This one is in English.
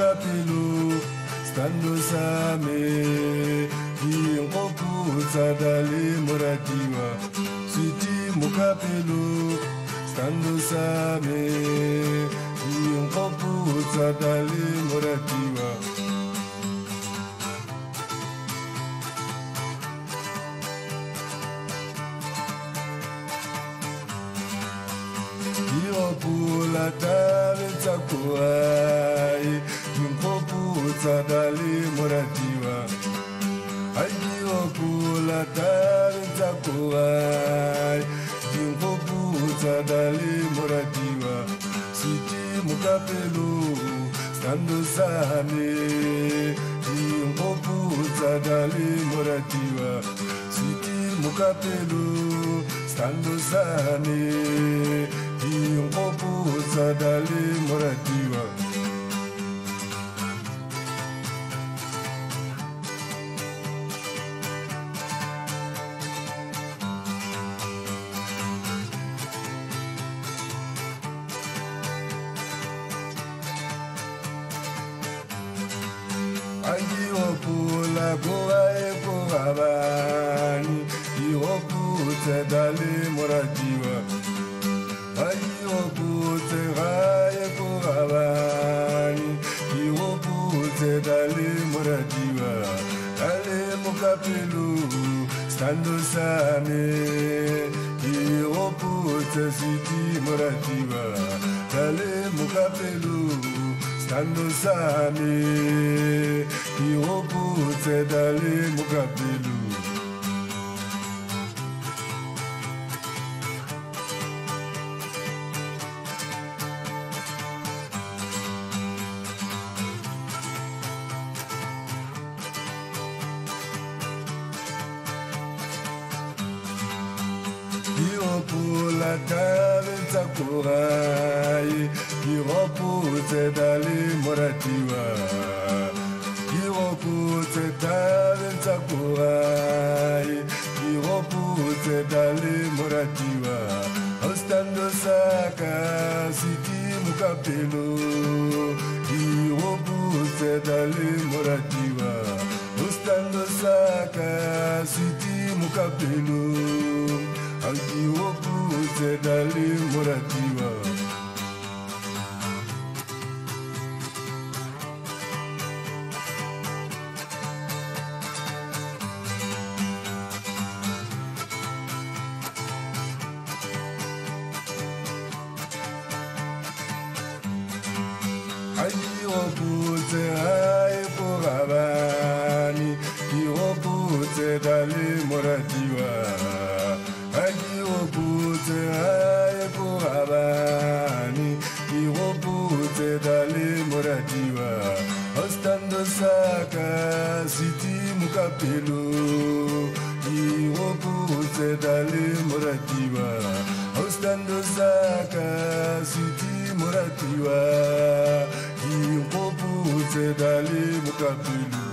mukapelu stando same dinkoputsa dali muradiwa siti mukapelu stando same dinkoputsa dali muradiwa Diopula tavenza kuai Dinkoputsa dali muradiwa. Ai diopula tavenza kuai Dinkoputsa dali muradiwa. Siti mukapelu stando same Dinkoputsa dali muradiwa. Siti mukapelu stando same Dinkoputsa dali muradiwa angiopula kuva ekuvavani ioputse dali muradiwa aioputse ga ekuvavani ioputse dali muradiwa dali mukapelu stando same ioputse siti muradiwa dali mukapelu stando same ioputse dali mukapelu iopula tavenza kurai ioputse dali muradiwa ioputse tavenza kurai ioputse dali muradiwa ostando saka siti mukapelo ioputse dali muradiwa ostando saka siti mukapelo angioputse dali muradiwa. aioputse aipogavani ioputse mukapelu ioputse dali muradiwa ostando saka siti muradiwa ioputse dali mukapelu